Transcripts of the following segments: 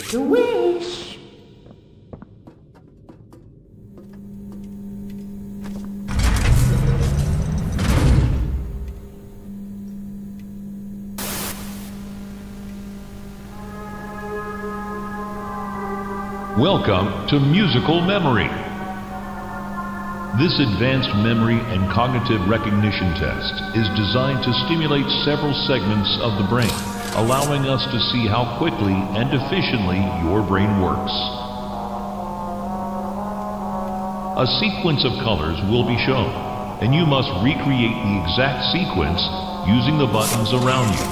Make a wish. Welcome to Musical Memory. This advanced memory and cognitive recognition test is designed to stimulate several segments of the brain, allowing us to see how quickly and efficiently your brain works. A sequence of colors will be shown, and you must recreate the exact sequence using the buttons around you.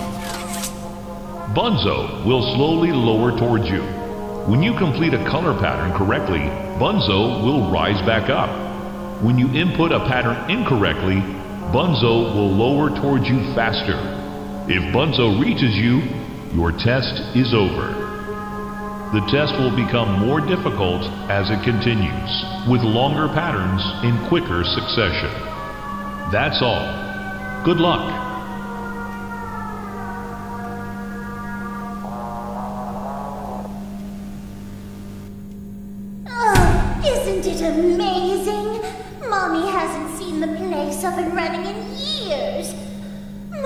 Bunzo will slowly lower towards you. When you complete a color pattern correctly, Bunzo will rise back up. When you input a pattern incorrectly, Bunzo will lower towards you faster. If Bunzo reaches you, your test is over. The test will become more difficult as it continues, with longer patterns in quicker succession. That's all. Good luck. Oh, isn't it amazing? Mommy hasn't seen the place up and running in years.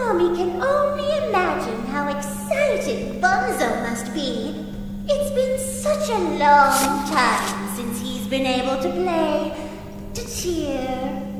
Mommy can only imagine how excited Bunzo must be. It's been such a long time since he's been able to play, to cheer,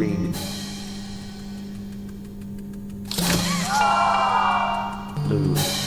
green, blue,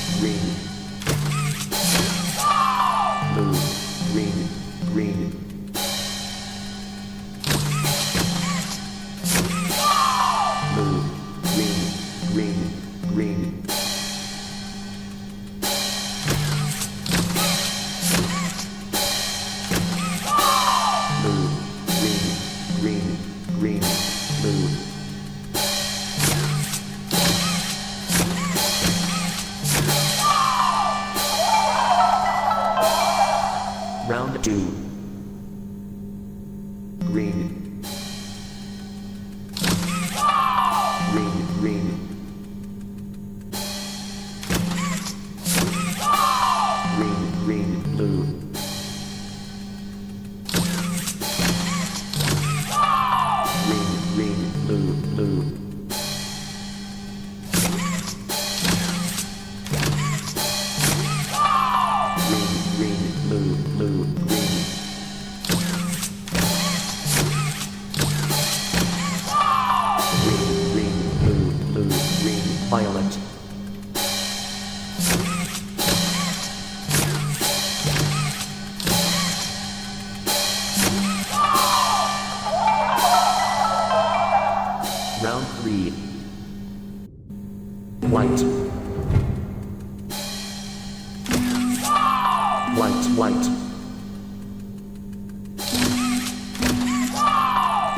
White, white.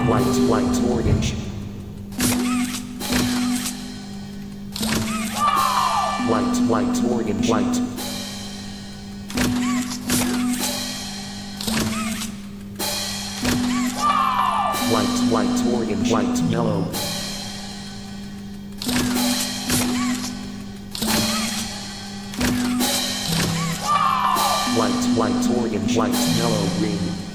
white, white, orange. White, white, orange, white. White, white, orange, white, yellow. White, yellow, green.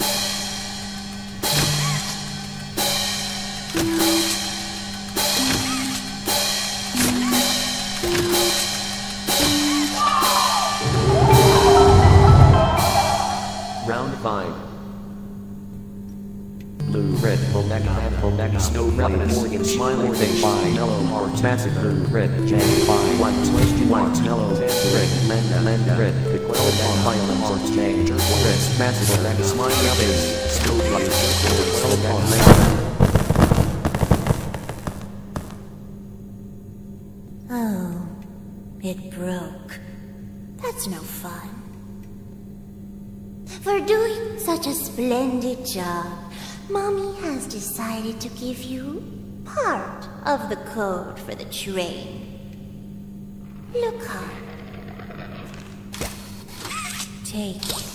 Blue, red, omega, omega, snow, rabbit, Morgan, smiling face, yellow, heart, blue, red, J, five, white, question, white, yellow, red, lenda, lenda, red, the quell, violent, heart, J, red, massive, omega, smiling face, snow, rabbit, circle, omega, lenda. Oh, it broke. That's no fun. For doing such a splendid job, Mommy has decided to give you part of the code for the train. Look up. Take it.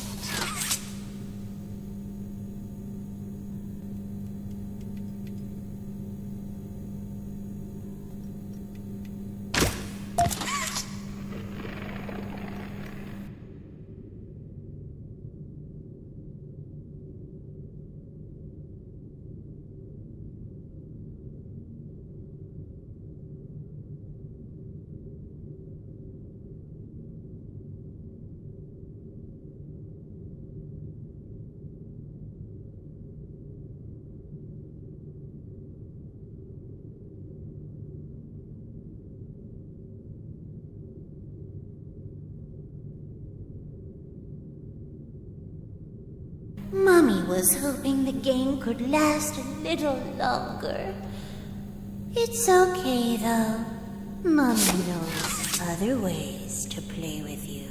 Mommy was hoping the game could last a little longer. It's okay, though. Mommy knows other ways to play with you.